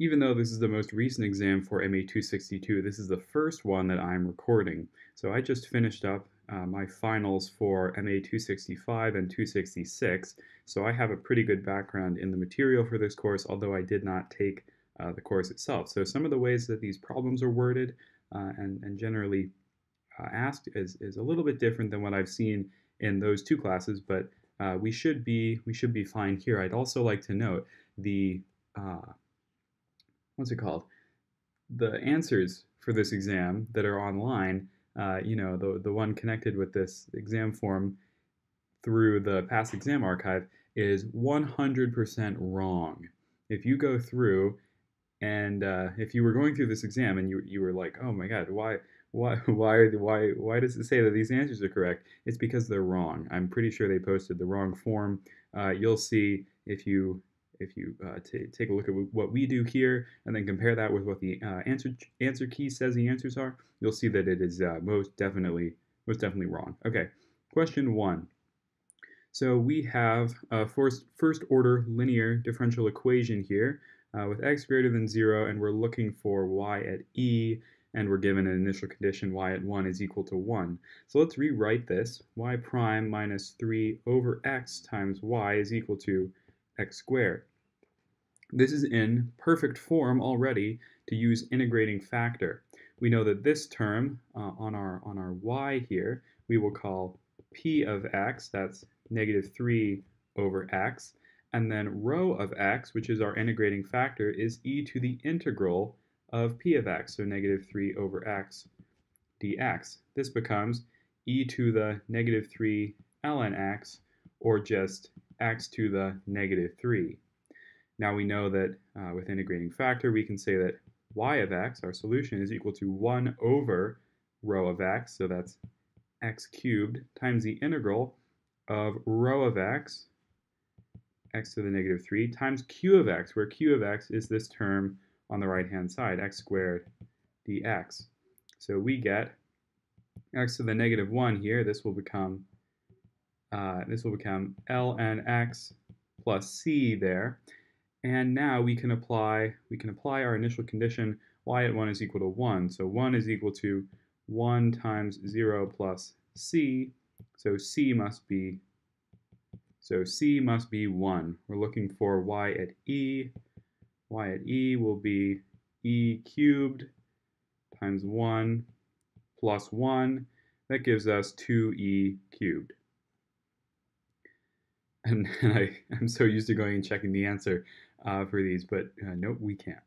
even though this is the most recent exam for MA262, this is the first one that I'm recording. So I just finished up uh, my finals for MA265 and 266, so I have a pretty good background in the material for this course, although I did not take uh, the course itself. So some of the ways that these problems are worded uh, and, and generally uh, asked is, is a little bit different than what I've seen in those two classes, but uh, we should be we should be fine here. I'd also like to note the uh, what's it called? The answers for this exam that are online, uh, you know, the, the one connected with this exam form through the past exam archive is 100% wrong. If you go through and uh, if you were going through this exam and you, you were like, oh my God, why, why, why, why, why does it say that these answers are correct? It's because they're wrong. I'm pretty sure they posted the wrong form. Uh, you'll see if you if you uh, take a look at what we do here and then compare that with what the uh, answer answer key says the answers are, you'll see that it is uh, most definitely most definitely wrong. Okay, question one. So we have a first, first order linear differential equation here uh, with x greater than 0, and we're looking for y at e, and we're given an initial condition y at 1 is equal to 1. So let's rewrite this. y prime minus 3 over x times y is equal to x squared. This is in perfect form already to use integrating factor. We know that this term uh, on, our, on our y here, we will call p of x, that's negative 3 over x, and then rho of x, which is our integrating factor, is e to the integral of p of x, so negative 3 over x dx. This becomes e to the negative 3 ln x, or just x to the negative 3. Now we know that uh, with integrating factor, we can say that y of x, our solution, is equal to 1 over rho of x, so that's x cubed, times the integral of rho of x, x to the negative 3, times q of x, where q of x is this term on the right-hand side, x squared dx. So we get x to the negative 1 here, this will become uh, this will become ln x plus c there. And now we can apply we can apply our initial condition y at 1 is equal to 1. So 1 is equal to 1 times 0 plus c. So c must be so c must be 1. We're looking for y at e. y at e will be e cubed times 1 plus 1. That gives us 2e cubed. And, and I, I'm so used to going and checking the answer uh, for these, but uh, nope, we can't.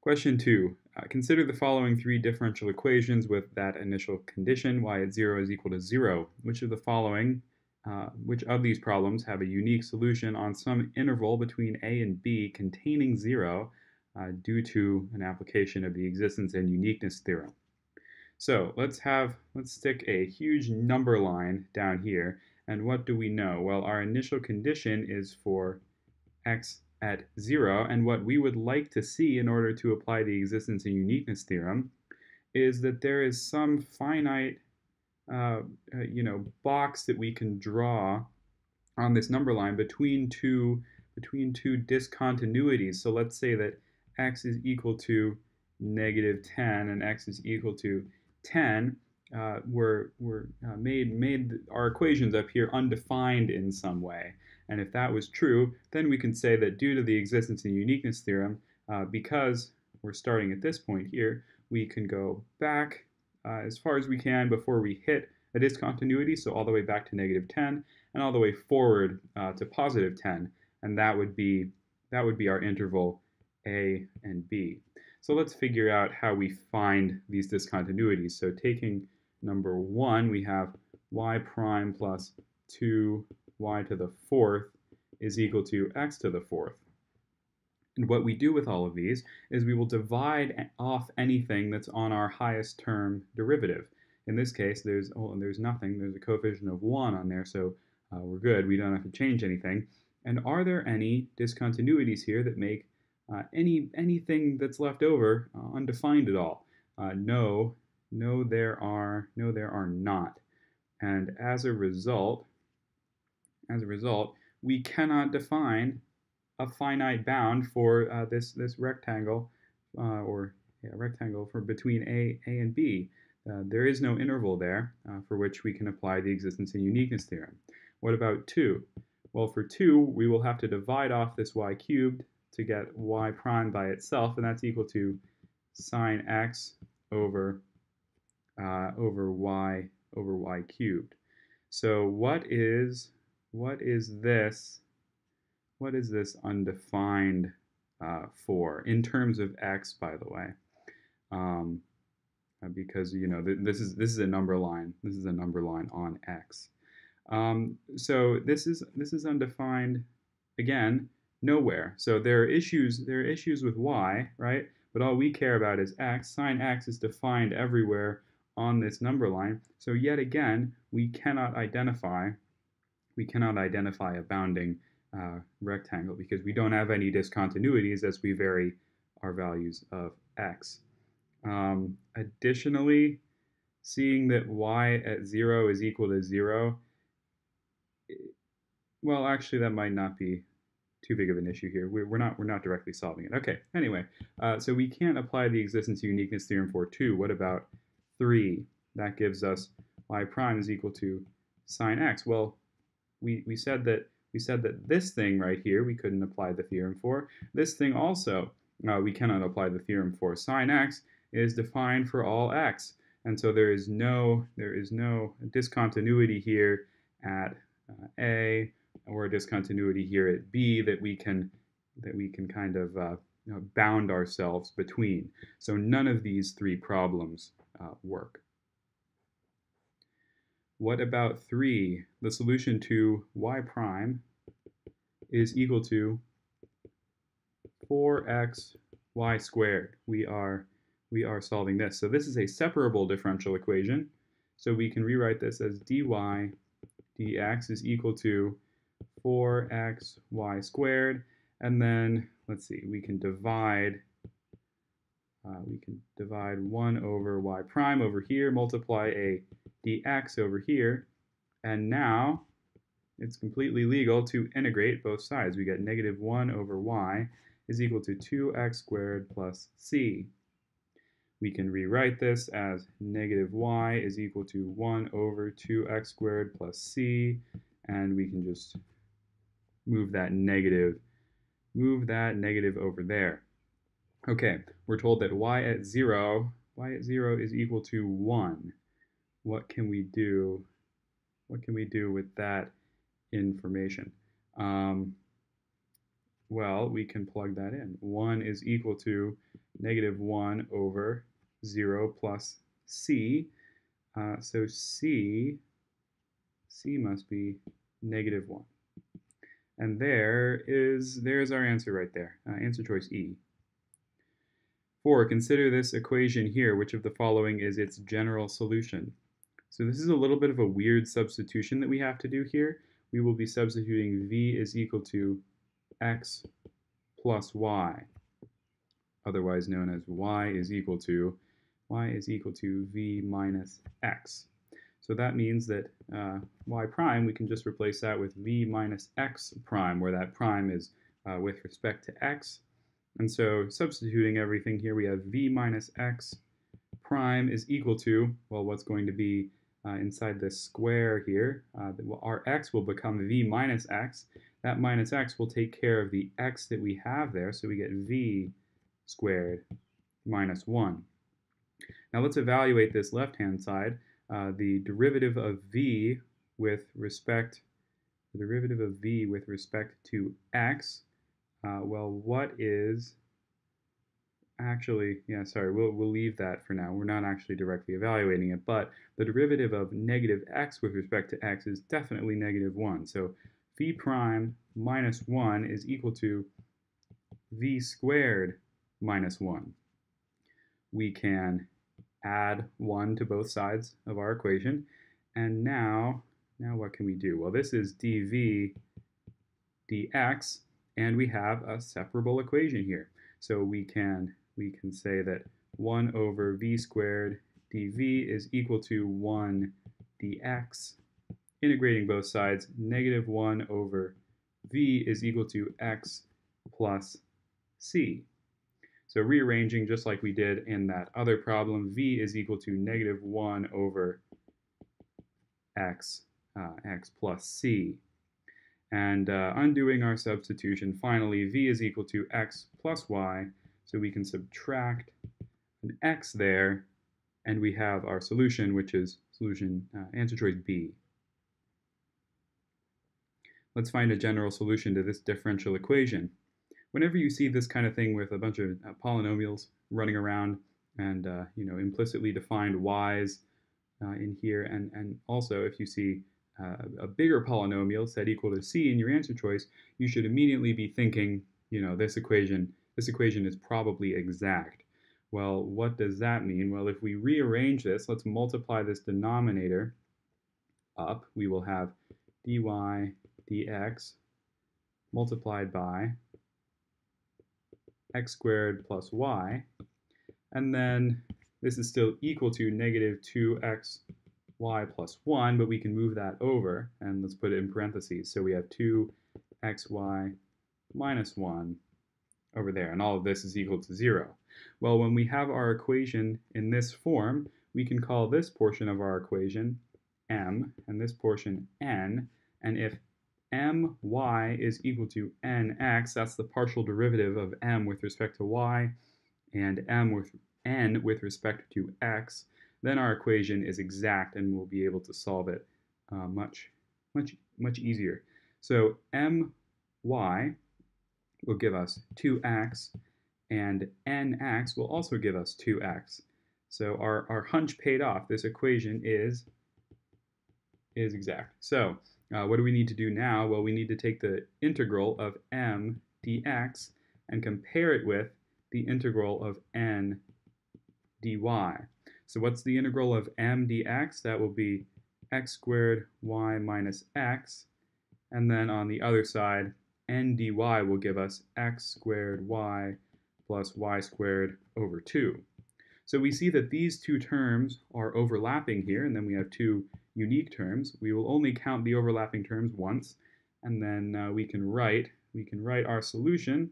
Question two, uh, consider the following three differential equations with that initial condition, y at zero is equal to zero. Which of the following, uh, which of these problems have a unique solution on some interval between a and b containing zero uh, due to an application of the existence and uniqueness theorem? So let's have, let's stick a huge number line down here, and what do we know? Well, our initial condition is for x at 0, and what we would like to see in order to apply the existence and uniqueness theorem is that there is some finite uh, uh, you know, box that we can draw on this number line between two between two discontinuities. So let's say that x is equal to negative 10 and x is equal to 10. Uh, we're, we're uh, made made our equations up here undefined in some way. And if that was true, then we can say that due to the existence and uniqueness theorem, uh, because we're starting at this point here, we can go back uh, as far as we can before we hit a discontinuity, so all the way back to negative 10, and all the way forward uh, to positive 10, and that would be that would be our interval a and b. So let's figure out how we find these discontinuities. So taking number one, we have y prime plus 2 y to the fourth is equal to x to the fourth. And what we do with all of these is we will divide off anything that's on our highest term derivative. In this case, there's oh, there's nothing. There's a coefficient of 1 on there, so uh, we're good. We don't have to change anything. And are there any discontinuities here that make uh, any anything that's left over uh, undefined at all? Uh, no, no, there are no, there are not. And as a result, as a result, we cannot define a finite bound for uh, this, this rectangle, uh, or yeah, rectangle for between A, A and B. Uh, there is no interval there uh, for which we can apply the existence and uniqueness theorem. What about 2? Well, for 2, we will have to divide off this y cubed to get y prime by itself, and that's equal to sine x over, uh, over y over y cubed. So what is, what is this, what is this undefined uh, for, in terms of x, by the way? Um, uh, because you know th this is this is a number line. This is a number line on x. Um, so this is this is undefined again nowhere. So there are issues there are issues with y, right? But all we care about is x. Sine x is defined everywhere on this number line. So yet again, we cannot identify we cannot identify a bounding uh, rectangle because we don't have any discontinuities as we vary our values of x. Um, additionally, seeing that y at 0 is equal to 0, well, actually, that might not be too big of an issue here. We're, we're not we're not directly solving it. Okay. Anyway, uh, so we can't apply the existence uniqueness theorem for two. What about three? That gives us y prime is equal to sine x. Well, we we said that we said that this thing right here we couldn't apply the theorem for. This thing also uh, we cannot apply the theorem for. Sine x is defined for all x, and so there is no there is no discontinuity here at uh, a or a discontinuity here at b that we can that we can kind of uh, you know, bound ourselves between. So none of these three problems uh, work. What about 3? The solution to y prime is equal to 4x y squared. We are we are solving this. So this is a separable differential equation. So we can rewrite this as dy dx is equal to 4xy squared. And then, let's see, we can divide, uh, we can divide 1 over y prime over here, multiply a dx over here, and now it's completely legal to integrate both sides. We get negative 1 over y is equal to 2x squared plus c. We can rewrite this as negative y is equal to 1 over 2x squared plus c, and we can just move that negative, move that negative over there. Okay, we're told that y at 0, y at 0 is equal to 1. What can we do? What can we do with that information? Um, well, we can plug that in. 1 is equal to negative 1 over 0 plus c. Uh, so c, c must be negative 1. And there is, there's our answer right there, uh, answer choice E. 4. Consider this equation here, which of the following is its general solution? So this is a little bit of a weird substitution that we have to do here. We will be substituting v is equal to x plus y, otherwise known as y is equal to y is equal to v minus x. So that means that uh, y prime, we can just replace that with v minus x prime, where that prime is uh, with respect to x. And so substituting everything here, we have v minus x prime is equal to, well, what's going to be uh, inside this square here, uh, our x will become v minus x. That minus x will take care of the x that we have there, so we get v squared minus 1. Now let's evaluate this left-hand side. Uh, the derivative of v with respect, the derivative of v with respect to x, uh, well, what is, actually, yeah, sorry, we'll, we'll leave that for now. We're not actually directly evaluating it, but the derivative of negative x with respect to x is definitely negative 1. So v prime minus 1 is equal to v squared minus 1. We can add 1 to both sides of our equation. And now, now what can we do? Well, this is dv dx, and we have a separable equation here. So we can, we can say that 1 over v squared dv is equal to 1 dx. Integrating both sides, negative 1 over v is equal to x plus c. So rearranging just like we did in that other problem, v is equal to negative 1 over x, uh, x plus c. And uh, undoing our substitution, finally, v is equal to x plus y, so we can subtract an x there, and we have our solution, which is solution uh, answer choice B. Let's find a general solution to this differential equation. Whenever you see this kind of thing with a bunch of uh, polynomials running around and uh, you know implicitly defined y's uh, in here, and, and also if you see uh, a bigger polynomial set equal to c in your answer choice, you should immediately be thinking, you know, this equation, this equation is probably exact. Well, what does that mean? Well, if we rearrange this, let's multiply this denominator up. We will have dy dx multiplied by x squared plus y. And then this is still equal to negative 2x y plus 1, but we can move that over, and let's put it in parentheses. So we have 2xy minus 1 over there, and all of this is equal to 0. Well, when we have our equation in this form, we can call this portion of our equation m, and this portion n, and if my is equal to nx, that's the partial derivative of m with respect to y, and m with n with respect to x, then our equation is exact and we'll be able to solve it uh, much, much, much easier. So my will give us 2x, and nx will also give us 2x. So our, our hunch paid off. This equation is, is exact. So uh, what do we need to do now? Well, we need to take the integral of m dx and compare it with the integral of n dy. So what's the integral of m dx? That will be x squared y minus x. And then on the other side, n dy will give us x squared y plus y squared over 2. So we see that these two terms are overlapping here, and then we have two unique terms. We will only count the overlapping terms once, and then uh, we can write we can write our solution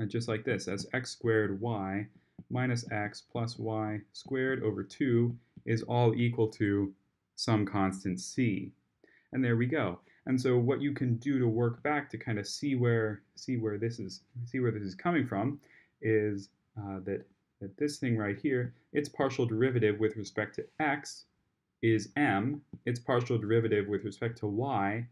uh, just like this as x squared y minus x plus y squared over 2 is all equal to some constant c. And there we go. And so what you can do to work back to kind of see where see where this is see where this is coming from is uh, that that this thing right here, its partial derivative with respect to x is m, its partial derivative with respect to y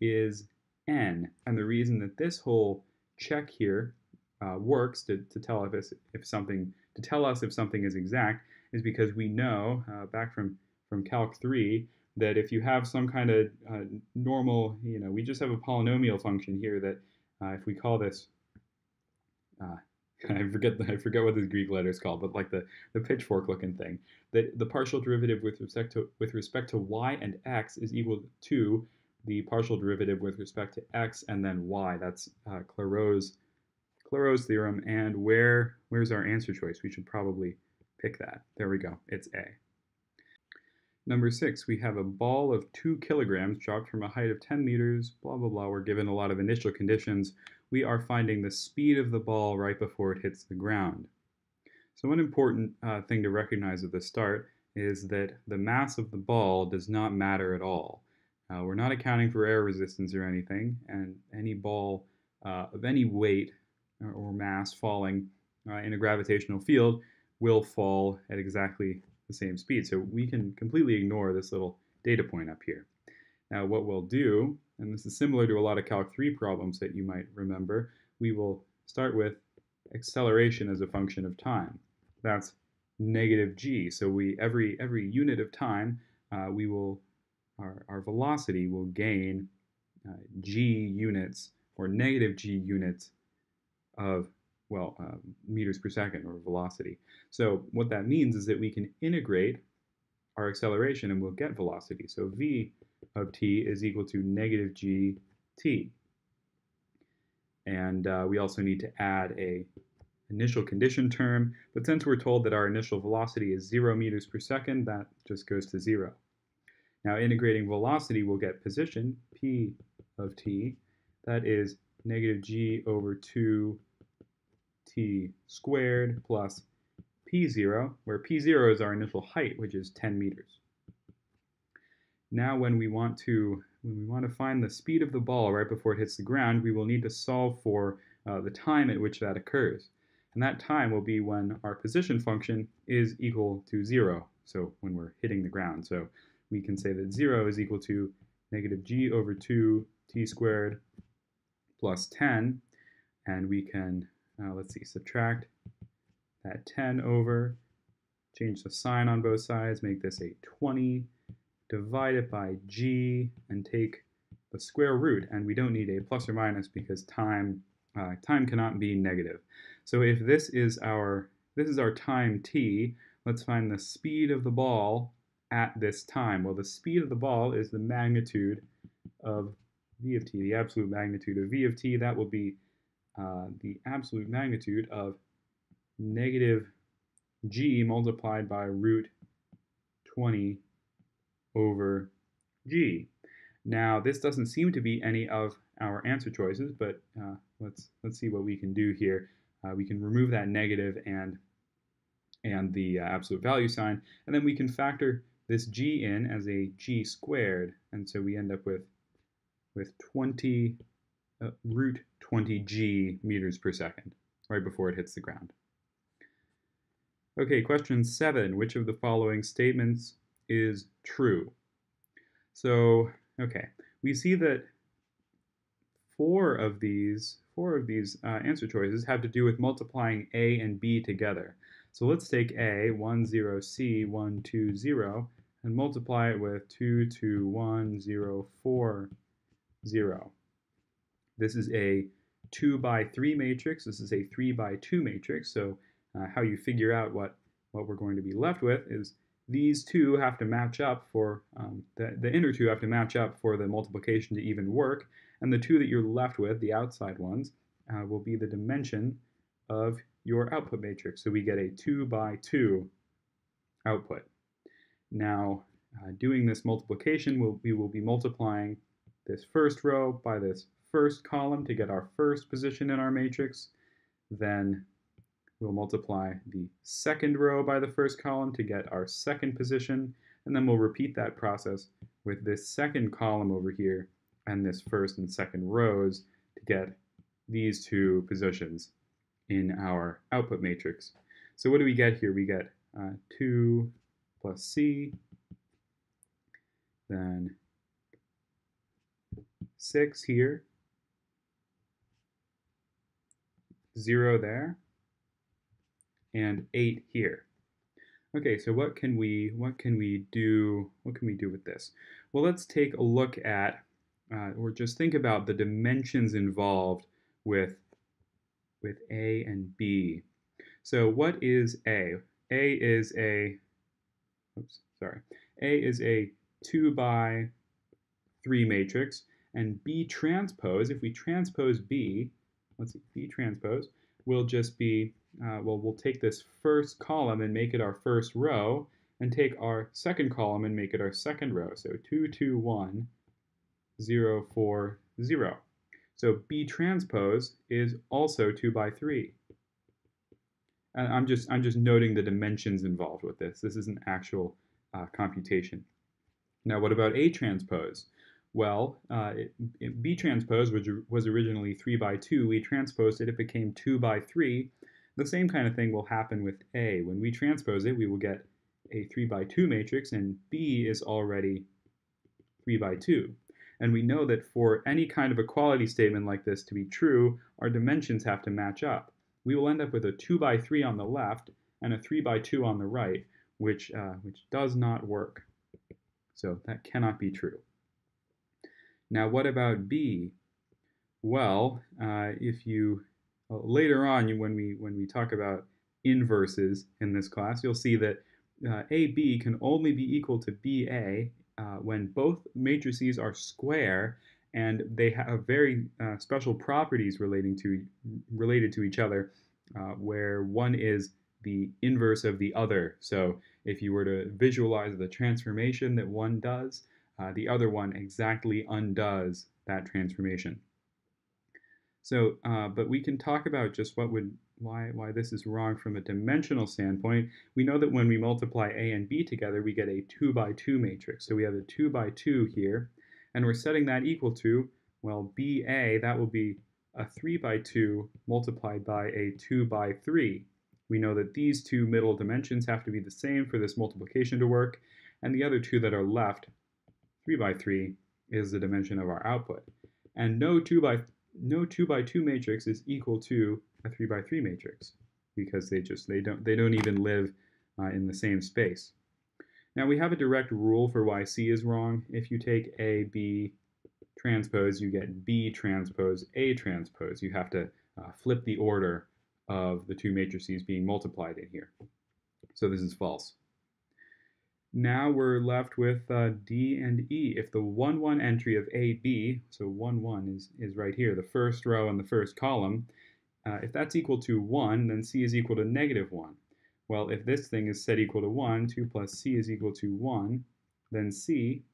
is n. And the reason that this whole check here uh, works to, to tell if, if something to tell us if something is exact is because we know uh, back from from Calc 3 that if you have some kind of uh, normal, you know, we just have a polynomial function here that uh, if we call this, uh, I forget the, I forget what the Greek letter is called, but like the, the pitchfork looking thing, that the partial derivative with respect to with respect to y and x is equal to the partial derivative with respect to x and then y. That's uh, Clairaut's Clairaut's theorem. And where where's our answer choice? We should probably pick that. There we go. It's A. Number six, we have a ball of two kilograms dropped from a height of 10 meters, blah, blah, blah. We're given a lot of initial conditions. We are finding the speed of the ball right before it hits the ground. So one important uh, thing to recognize at the start is that the mass of the ball does not matter at all. Uh, we're not accounting for air resistance or anything, and any ball uh, of any weight or, or mass falling uh, in a gravitational field will fall at exactly the same speed. So we can completely ignore this little data point up here. Now what we'll do, and this is similar to a lot of Calc 3 problems that you might remember, we will start with acceleration as a function of time. That's negative g. So we every every unit of time, uh, we will our, our velocity will gain uh, g units or negative g units of well, uh, meters per second or velocity. So what that means is that we can integrate our acceleration and we'll get velocity. So v of t is equal to negative gt. And uh, we also need to add a initial condition term, but since we're told that our initial velocity is 0 meters per second, that just goes to 0. Now integrating velocity, we'll get position, p of t, that is negative g over 2 t squared plus p0, where p0 is our initial height, which is 10 meters. Now when we want to when we want to find the speed of the ball right before it hits the ground, we will need to solve for uh, the time at which that occurs. And that time will be when our position function is equal to 0, so when we're hitting the ground. So we can say that 0 is equal to negative g over 2 t squared plus 10, and we can, uh, let's see, subtract that 10 over, change the sign on both sides, make this a 20, divide it by g, and take the square root, and we don't need a plus or minus because time uh, time cannot be negative. So if this is our this is our time t, let's find the speed of the ball at this time. Well, the speed of the ball is the magnitude of v of t, the absolute magnitude of v of t. That will be uh, the absolute magnitude of negative g multiplied by root 20 over g. Now, this doesn't seem to be any of our answer choices, but uh, let's let's see what we can do here. Uh, we can remove that negative and and the uh, absolute value sign, and then we can factor this g in as a g squared, and so we end up with with 20 uh, root 20 g meters per second right before it hits the ground. Okay, question seven. Which of the following statements is true? So, okay, we see that four of these four of these uh, answer choices have to do with multiplying a and b together. So let's take a, 1, 0, c, 1, 2, 0, and multiply it with 2, 2, 1, 0, 4, 0. This is a 2 by 3 matrix. This is a 3 by 2 matrix, so uh, how you figure out what, what we're going to be left with is these two have to match up for, um, the, the inner two have to match up for the multiplication to even work, and the two that you're left with, the outside ones, uh, will be the dimension of your output matrix. So we get a 2 by 2 output. Now, uh, doing this multiplication, we'll, we will be multiplying this first row by this first column to get our first position in our matrix. Then We'll multiply the second row by the first column to get our second position, and then we'll repeat that process with this second column over here and this first and second rows to get these two positions in our output matrix. So what do we get here? We get uh, 2 plus c, then 6 here, 0 there, and 8 here. Okay, so what can we what can we do what can we do with this? Well, let's take a look at uh, or just think about the dimensions involved with with A and B. So what is A? A is a oops, sorry. A is a 2 by 3 matrix and B transpose, if we transpose B, let's see, B transpose will just be uh, well, we'll take this first column and make it our first row, and take our second column and make it our second row. So 2, 2, 1, 0, 4, 0. So B transpose is also 2 by 3. And I'm just, I'm just noting the dimensions involved with this. This is an actual uh, computation. Now, what about A transpose? Well, uh, it, it, B transpose, which was originally 3 by 2, we transposed it, it became 2 by 3, the same kind of thing will happen with A. When we transpose it, we will get a 3 by 2 matrix, and B is already 3 by 2. And we know that for any kind of equality statement like this to be true, our dimensions have to match up. We will end up with a 2 by 3 on the left and a 3 by 2 on the right, which, uh, which does not work. So that cannot be true. Now what about B? Well, uh, if you uh, later on, when we when we talk about inverses in this class, you'll see that uh, AB can only be equal to BA uh, when both matrices are square and they have very uh, special properties relating to related to each other, where one is the inverse of the other. So if you were to visualize the transformation that one does, uh, the other one exactly undoes that transformation. So, uh, but we can talk about just what would why why this is wrong from a dimensional standpoint. We know that when we multiply A and B together, we get a 2 by 2 matrix. So we have a 2 by 2 here, and we're setting that equal to, well, BA, that will be a 3 by 2 multiplied by a 2 by 3. We know that these two middle dimensions have to be the same for this multiplication to work, and the other two that are left, 3 by 3, is the dimension of our output. And no 2 by no 2 by 2 matrix is equal to a 3 by 3 matrix because they just they don't they don't even live uh, in the same space. Now we have a direct rule for why C is wrong. If you take A, B transpose, you get B transpose A transpose. You have to uh, flip the order of the two matrices being multiplied in here. So this is false. Now we're left with uh, D and E. If the 1, 1 entry of AB, so 1, 1 is, is right here, the first row and the first column, uh, if that's equal to 1, then C is equal to negative 1. Well, if this thing is set equal to 1, 2 plus C is equal to 1, then C,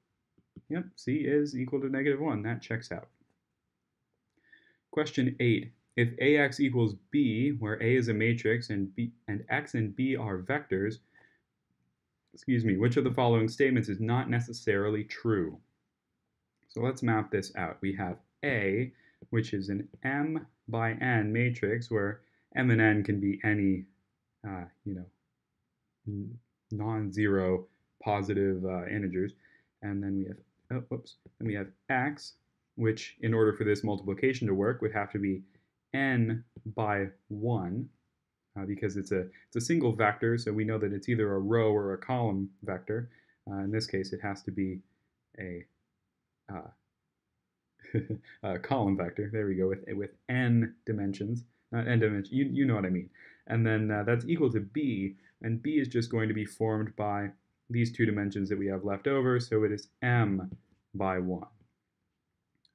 yep, C is equal to negative 1. That checks out. Question 8. If AX equals B, where A is a matrix and, B, and X and B are vectors, excuse me, which of the following statements is not necessarily true? So let's map this out. We have A, which is an M by N matrix where M and N can be any, uh, you know, non-zero positive uh, integers. And then we have, oh, whoops, and we have X, which in order for this multiplication to work would have to be N by 1 uh, because it's a, it's a single vector, so we know that it's either a row or a column vector. Uh, in this case, it has to be a, uh, a column vector. There we go, with, with n dimensions, not n dimensions, you, you know what I mean. And then uh, that's equal to b, and b is just going to be formed by these two dimensions that we have left over, so it is m by 1.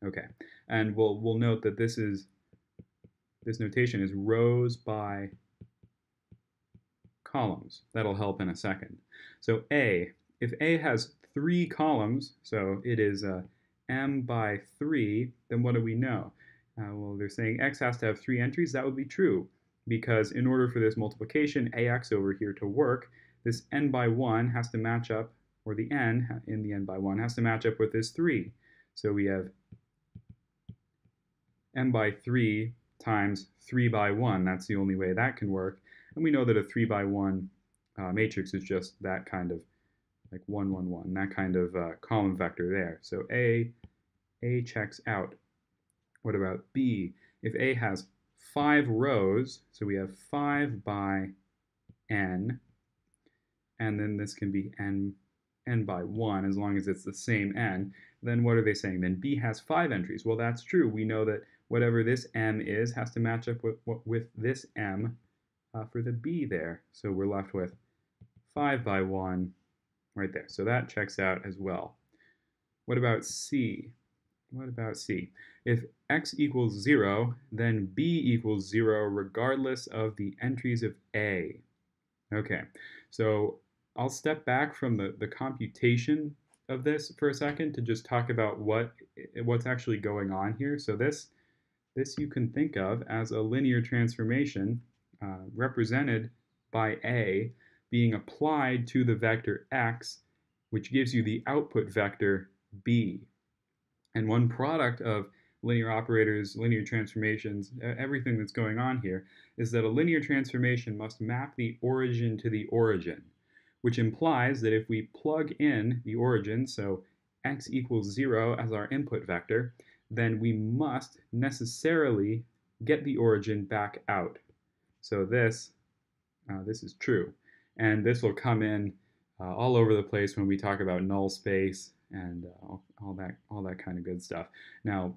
Okay, and we'll, we'll note that this is this notation is rows by columns. That'll help in a second. So A, if A has three columns, so it is uh, m by 3, then what do we know? Uh, well, they're saying x has to have three entries. That would be true, because in order for this multiplication, ax over here to work, this n by 1 has to match up, or the n in the n by 1 has to match up with this 3. So we have m by 3 times 3 by 1. That's the only way that can work. And we know that a 3 by 1 uh, matrix is just that kind of, like 1, 1, 1, that kind of uh, column vector there. So A, A checks out. What about B? If A has 5 rows, so we have 5 by n, and then this can be n, n by 1 as long as it's the same n, then what are they saying? Then B has 5 entries. Well, that's true. We know that whatever this m is has to match up with, with this m uh, for the b there. So we're left with 5 by 1 right there. So that checks out as well. What about c? What about c? If x equals 0, then b equals 0 regardless of the entries of a. Okay, so I'll step back from the, the computation of this for a second to just talk about what what's actually going on here. So this this you can think of as a linear transformation uh, represented by A being applied to the vector x, which gives you the output vector b. And one product of linear operators, linear transformations, everything that's going on here, is that a linear transformation must map the origin to the origin, which implies that if we plug in the origin, so x equals 0 as our input vector, then we must necessarily get the origin back out. So this, uh, this is true. And this will come in uh, all over the place when we talk about null space and uh, all, all, that, all that kind of good stuff. Now,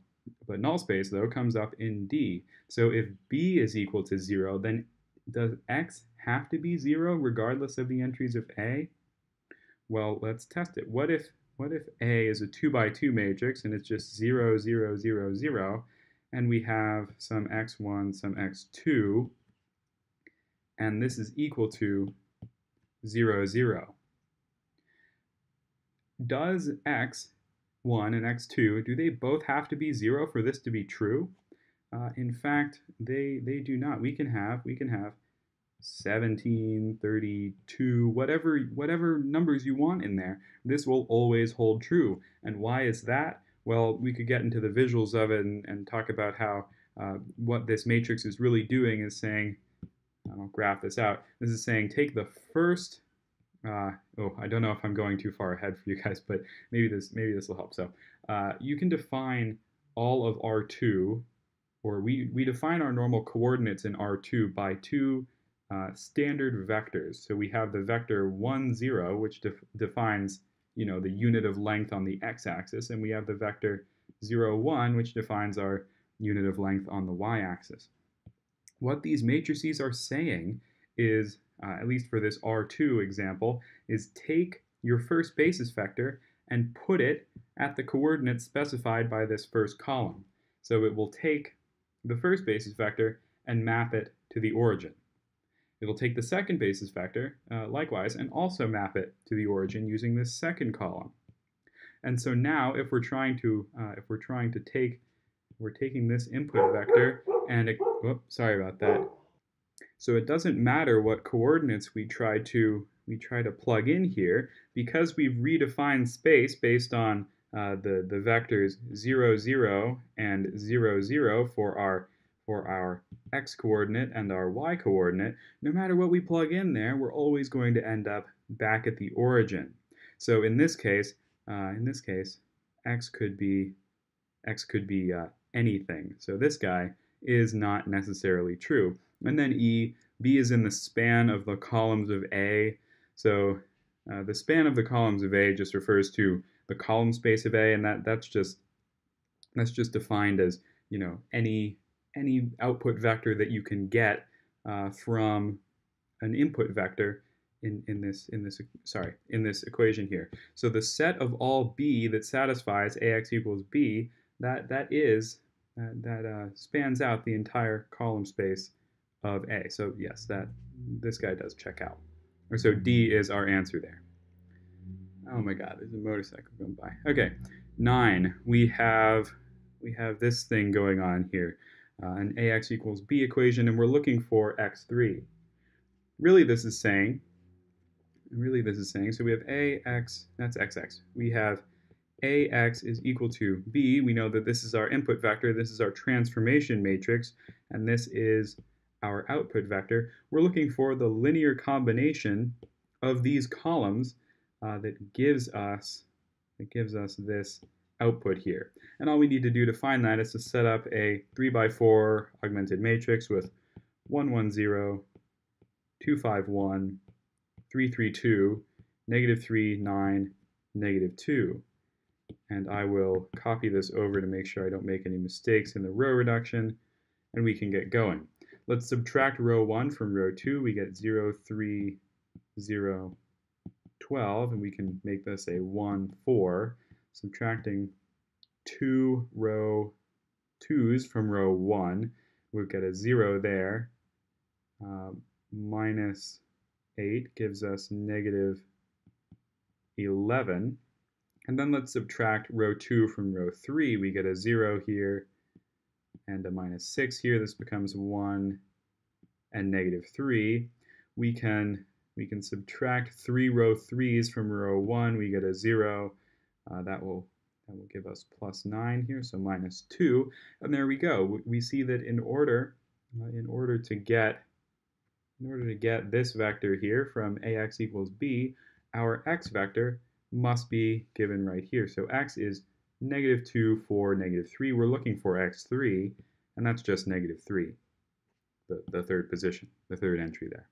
but null space, though, comes up in D. So if B is equal to 0, then does X have to be 0 regardless of the entries of A? Well, let's test it. What if what if A is a 2 by 2 matrix and it's just 0, 0, 0, 0, and we have some x1, some x2, and this is equal to 0, 0. Does x1 and x2, do they both have to be 0 for this to be true? Uh, in fact, they they do not. We can have we can have 17, 32, whatever whatever numbers you want in there. This will always hold true. And why is that? Well, we could get into the visuals of it and, and talk about how uh, what this matrix is really doing is saying, I'll graph this out. This is saying take the first, uh, oh, I don't know if I'm going too far ahead for you guys, but maybe this maybe this will help. So uh, you can define all of R2, or we, we define our normal coordinates in R2 by two uh, standard vectors. So we have the vector 1, 0, which def defines you know, the unit of length on the x-axis, and we have the vector 0, 1, which defines our unit of length on the y-axis. What these matrices are saying is, uh, at least for this R2 example, is take your first basis vector and put it at the coordinates specified by this first column. So it will take the first basis vector and map it to the origin. It'll take the second basis vector, uh, likewise, and also map it to the origin using this second column. And so now, if we're trying to, uh, if we're trying to take, we're taking this input vector and, it, whoops, sorry about that. So it doesn't matter what coordinates we try to, we try to plug in here, because we've redefined space based on uh, the, the vectors 0, 0 and 0, 0 for our for our x coordinate and our y coordinate, no matter what we plug in there, we're always going to end up back at the origin. So in this case, uh, in this case, x could be x could be uh, anything. So this guy is not necessarily true. And then E, B is in the span of the columns of A. So uh, the span of the columns of A just refers to the column space of A, and that that's just that's just defined as you know any any output vector that you can get uh, from an input vector in, in this in this sorry in this equation here. So the set of all b that satisfies ax equals b that that is that, uh, spans out the entire column space of a. So yes, that this guy does check out. Or so D is our answer there. Oh my God, there's a motorcycle going by. Okay, nine. We have we have this thing going on here uh, an ax equals b equation, and we're looking for x3. Really, this is saying, really this is saying, so we have ax, that's xx. We have ax is equal to b. We know that this is our input vector, this is our transformation matrix, and this is our output vector. We're looking for the linear combination of these columns uh, that gives us that gives us this output here. And all we need to do to find that is to set up a 3 by 4 augmented matrix with 110, 251, 332, negative 3, 9, negative 2. And I will copy this over to make sure I don't make any mistakes in the row reduction, and we can get going. Let's subtract row 1 from row 2. We get 0, 3, 0, 12, and we can make this a 1, 4 subtracting two row twos from row one, we'll get a zero there. Uh, minus 8 gives us negative 11. And then let's subtract row 2 from row 3. We get a 0 here and a minus 6 here. This becomes 1 and negative 3. We can, we can subtract 3 row 3s from row 1. We get a 0 uh, that will that will give us plus 9 here, so minus 2. And there we go. We see that in order uh, in order to get in order to get this vector here from ax equals b, our x vector must be given right here. So x is negative 2, 4, negative 3. We're looking for x3, and that's just negative 3, the, the third position, the third entry there.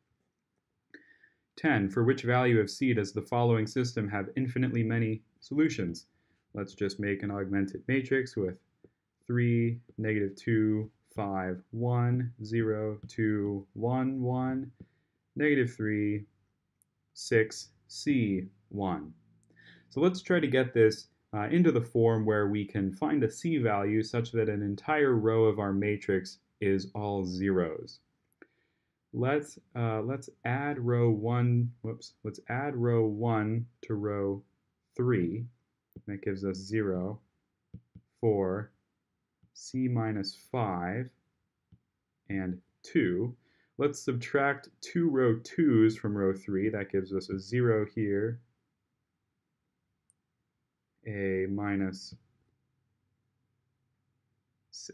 10. For which value of c does the following system have infinitely many solutions? Let's just make an augmented matrix with 3, negative 2, 5, 1, 0, 2, 1, 1, negative 3, 6, c, 1. So let's try to get this uh, into the form where we can find a c value such that an entire row of our matrix is all zeros let's uh, let's add row one, whoops, let's add row one to row three. That gives us zero, four, c minus 5 and 2. Let's subtract two row 2's from row 3. That gives us a 0 here, a minus,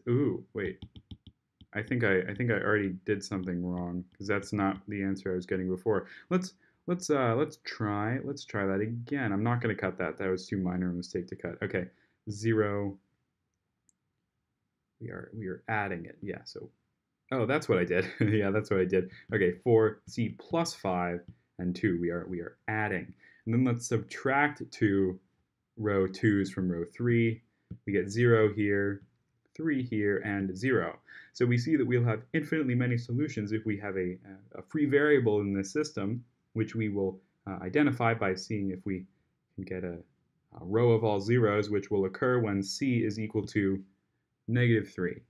ooh, wait. I think I, I think I already did something wrong because that's not the answer I was getting before. Let's let's uh, let's try let's try that again. I'm not going to cut that. That was too minor a mistake to cut. Okay, zero. We are we are adding it. Yeah. So, oh, that's what I did. yeah, that's what I did. Okay, four c plus five and two. We are we are adding, and then let's subtract two row twos from row three. We get zero here, 3 here, and 0. So we see that we'll have infinitely many solutions if we have a, a free variable in this system, which we will uh, identify by seeing if we can get a, a row of all zeros, which will occur when c is equal to negative 3.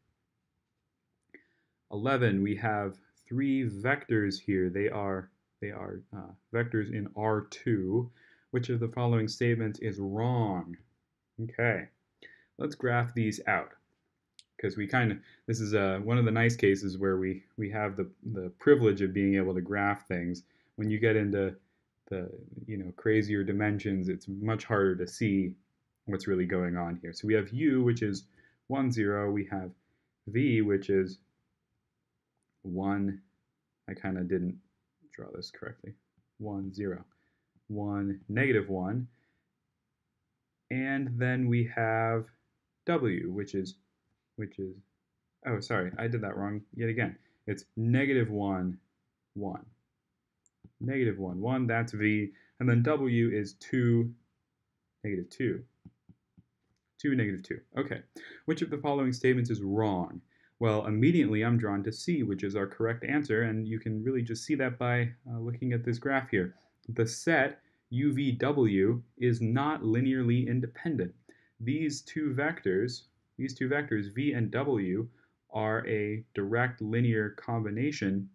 11, we have three vectors here. They are, they are uh, vectors in R2. Which of the following statements is wrong? Okay, let's graph these out because we kind of this is uh, one of the nice cases where we we have the the privilege of being able to graph things. When you get into the you know crazier dimensions, it's much harder to see what's really going on here. So we have u, which is 1, 0. We have v, which is 1. I kind of didn't draw this correctly. 1, 0. 1, negative 1. And then we have w, which is which is, oh, sorry, I did that wrong yet again. It's negative 1, 1. Negative 1, 1, that's V. And then W is 2, negative 2. 2, negative 2. Okay. Which of the following statements is wrong? Well, immediately I'm drawn to C, which is our correct answer, and you can really just see that by uh, looking at this graph here. The set UVW is not linearly independent. These two vectors, these two vectors, v and w, are a direct linear combination,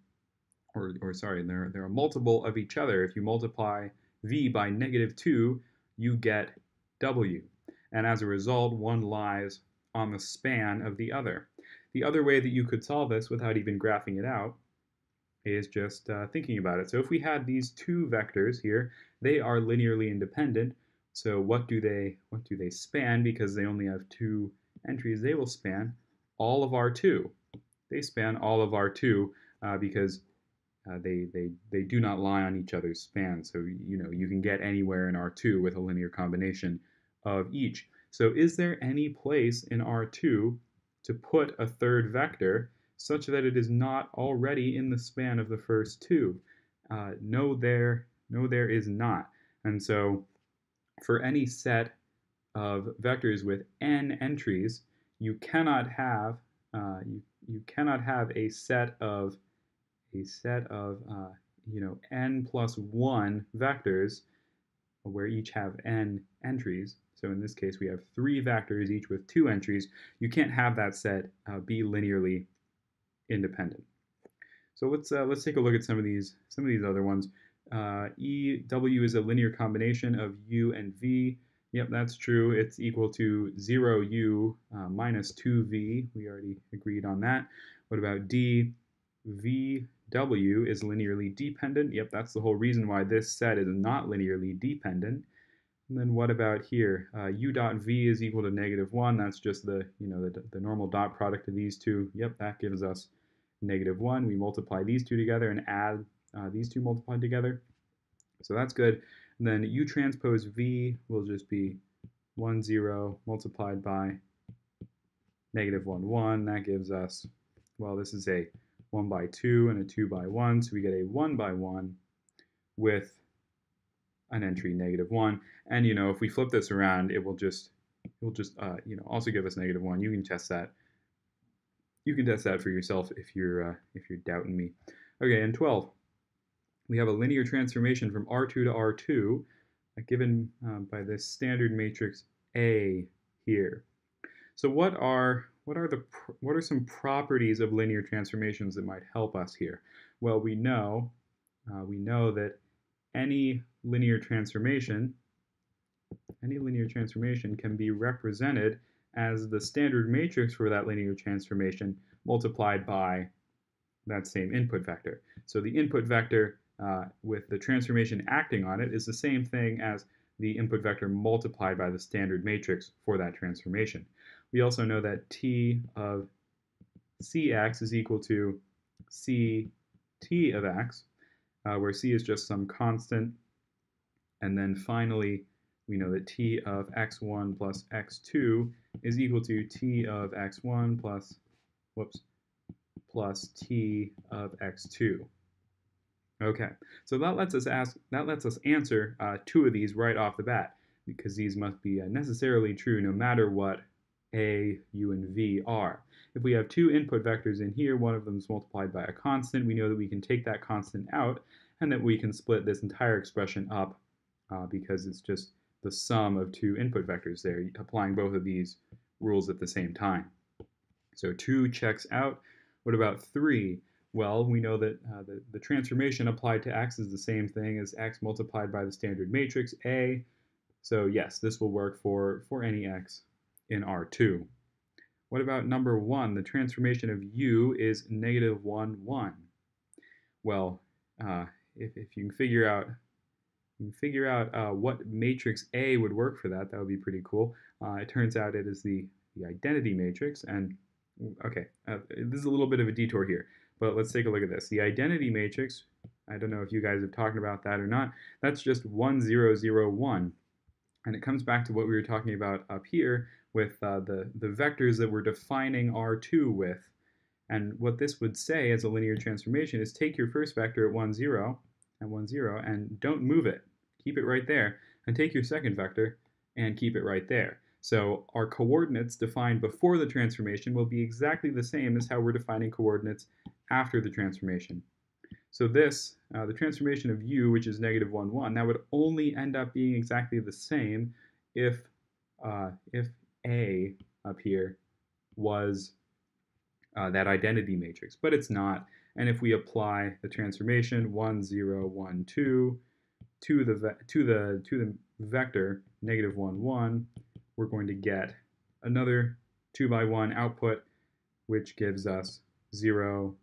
or, or sorry, they're, they're a multiple of each other. If you multiply v by negative 2, you get w. And as a result, one lies on the span of the other. The other way that you could solve this without even graphing it out is just uh, thinking about it. So if we had these two vectors here, they are linearly independent. So what do they what do they span? Because they only have two entries, they will span all of R2. They span all of R2 uh, because uh, they, they, they do not lie on each other's span. So, you know, you can get anywhere in R2 with a linear combination of each. So is there any place in R2 to put a third vector such that it is not already in the span of the first two? Uh, no, there, no, there is not. And so for any set of vectors with n entries, you cannot have uh, you, you cannot have a set of a set of uh, you know n plus one vectors where each have n entries. So in this case, we have three vectors, each with two entries. You can't have that set uh, be linearly independent. So let's uh, let's take a look at some of these some of these other ones. Uh, e W is a linear combination of U and V. Yep, that's true. It's equal to 0u uh, minus 2v. We already agreed on that. What about d? vw is linearly dependent. Yep, that's the whole reason why this set is not linearly dependent. And then what about here? Uh, u dot v is equal to negative 1. That's just the, you know, the, the normal dot product of these two. Yep, that gives us negative 1. We multiply these two together and add uh, these two multiplied together. So that's good. And then u transpose v will just be 1, 0 multiplied by negative 1, 1. That gives us, well, this is a 1 by 2 and a 2 by 1, so we get a 1 by 1 with an entry negative 1. And, you know, if we flip this around, it will just, it will just, uh, you know, also give us negative 1. You can test that. You can test that for yourself if you're, uh, if you're doubting me. Okay, and 12 we have a linear transformation from R2 to R2 uh, given um, by this standard matrix A here. So what are what are the what are some properties of linear transformations that might help us here? Well, we know uh, we know that any linear transformation any linear transformation can be represented as the standard matrix for that linear transformation multiplied by that same input vector. So the input vector uh, with the transformation acting on it is the same thing as the input vector multiplied by the standard matrix for that transformation. We also know that t of cx is equal to ct of x, uh, where c is just some constant. And then finally, we know that t of x1 plus x2 is equal to t of x1 plus, whoops, plus t of x2. Okay, so that lets us ask, that lets us answer uh, two of these right off the bat, because these must be uh, necessarily true no matter what a, u, and v are. If we have two input vectors in here, one of them is multiplied by a constant, we know that we can take that constant out, and that we can split this entire expression up uh, because it's just the sum of two input vectors there, applying both of these rules at the same time. So 2 checks out. What about 3? Well, we know that uh, the, the transformation applied to x is the same thing as x multiplied by the standard matrix A. So yes, this will work for, for any x in R2. What about number 1? The transformation of u is negative 1, 1. Well, uh, if, if you can figure out figure out uh, what matrix A would work for that, that would be pretty cool. Uh, it turns out it is the, the identity matrix, and okay, uh, this is a little bit of a detour here, but let's take a look at this. The identity matrix, I don't know if you guys have talked about that or not, that's just 1, 0, 0, 1. And it comes back to what we were talking about up here with uh, the, the vectors that we're defining R2 with. And what this would say as a linear transformation is take your first vector at 1, 0, and 1, 0, and don't move it keep it right there, and take your second vector and keep it right there. So our coordinates defined before the transformation will be exactly the same as how we're defining coordinates after the transformation. So this, uh, the transformation of u, which is negative 1, 1, that would only end up being exactly the same if, uh, if A up here was uh, that identity matrix, but it's not. And if we apply the transformation 1, 0, 1, 2, to the to the to the vector negative 1 1 we're going to get another 2 by 1 output which gives us 0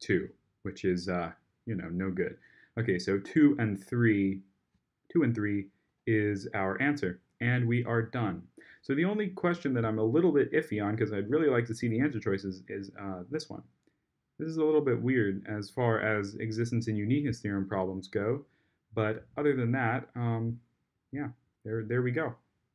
2 which is uh, you know no good. Okay so 2 and 3 2 and 3 is our answer and we are done. So the only question that I'm a little bit iffy on because I'd really like to see the answer choices is uh, this one. This is a little bit weird as far as existence and uniqueness theorem problems go but other than that, um, yeah, there, there we go.